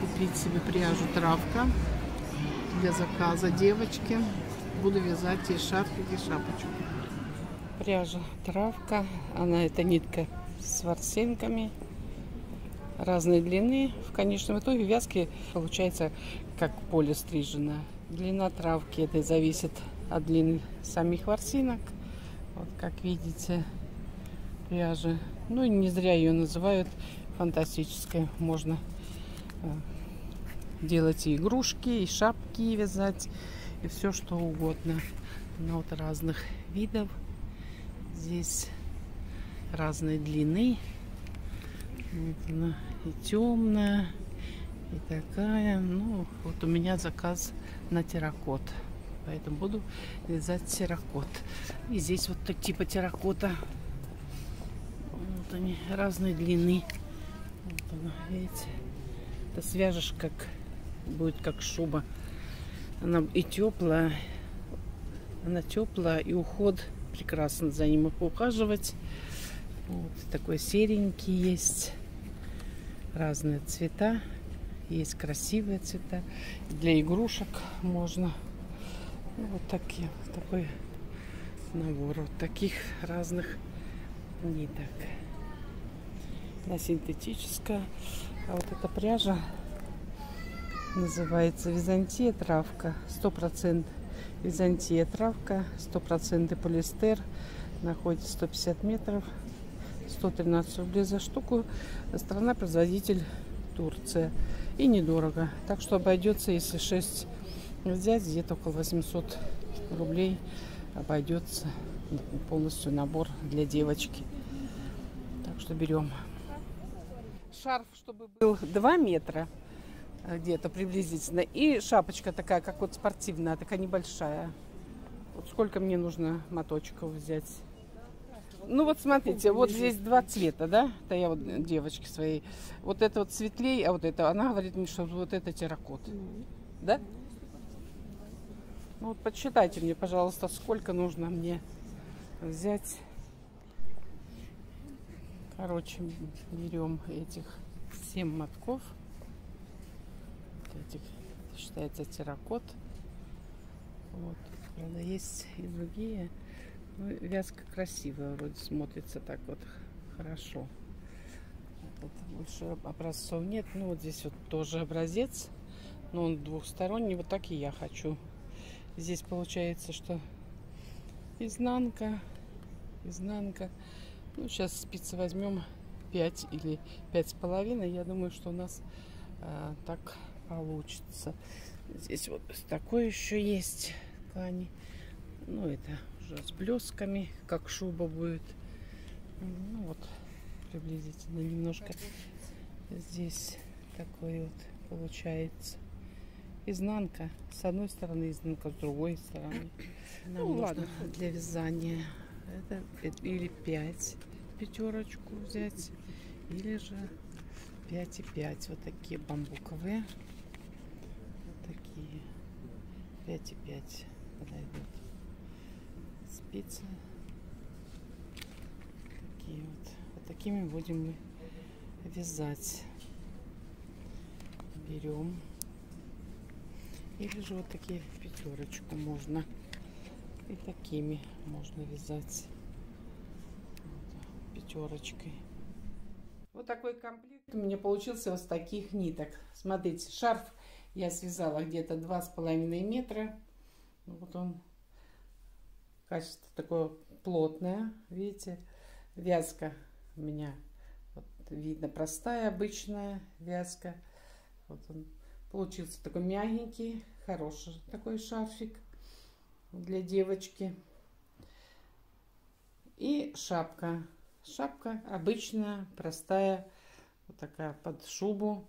купить себе пряжу травка для заказа девочки. Буду вязать ей шарфик и шапочку. Пряжа травка. Она это нитка с ворсинками разной длины. В конечном итоге вязки получается как поле стриженное. Длина травки это зависит от длины самих ворсинок. Вот как видите, пряжи. Ну не зря ее называют фантастической. Можно э, делать и игрушки, и шапки вязать, и все что угодно. Но вот разных видов. Здесь разной длины. Вот она и темная, и такая. Ну, вот у меня заказ на терракот. Поэтому буду вязать терракот. И здесь вот так типа терракота. Вот они разной длины. Вот она, видите. Это свяжешь как будет как шуба. Она и теплая. Она теплая и уход прекрасно за ним ухаживать. Вот такой серенький есть. Разные цвета. Есть красивые цвета. Для игрушек можно. Ну, вот такие, такой набор вот таких разных ниток. Она синтетическая. А вот эта пряжа называется Византия травка. 100% Византия травка, 100% полиэстер. Находится 150 метров. 113 рублей за штуку. Страна-производитель Турция. И недорого. Так что обойдется, если 6 взять, где-то около 800 рублей обойдется полностью набор для девочки. Так что берем. Шарф, чтобы был 2 метра где-то приблизительно. И шапочка такая, как вот спортивная, такая небольшая. Вот сколько мне нужно моточков взять? Ну вот смотрите, вот здесь два цвета, да? Это я вот девочке своей. Вот это вот светлее, а вот это, она говорит мне, что вот это терракот. Да? Ну вот подсчитайте мне, пожалуйста, сколько нужно мне взять. Короче, берем этих 7 мотков этих считается терракот. Вот. Правда, есть и другие. Ну, вязка красивая, вроде смотрится так вот хорошо. Тут больше образцов нет. Ну, вот здесь вот тоже образец. Но он двухсторонний. Вот так и я хочу. Здесь получается, что изнанка, изнанка. Ну, сейчас спицы возьмем 5 или пять с половиной. Я думаю, что у нас а, так получится. Здесь вот такой еще есть ткани. Ну, это уже с блесками, как шуба будет. Ну, вот, приблизительно немножко здесь такой вот получается. Изнанка. С одной стороны изнанка, с другой стороны. Нам ну, ладно, для вязания. Это или 5 пятерочку взять, или же 5 и 5. Вот такие бамбуковые. Такие. 5,5 подойдут. Спицы такие вот. Вот такими будем мы вязать. Берем или же вот такие пятерочку можно и такими можно вязать пятерочкой вот такой комплект у меня получился вот с таких ниток смотрите шарф я связала где-то два с половиной метра. Вот он, качество такое плотное, видите. Вязка у меня, вот, видно, простая, обычная вязка. Вот он получился такой мягенький, хороший такой шарфик для девочки. И шапка. Шапка обычная, простая, вот такая под шубу.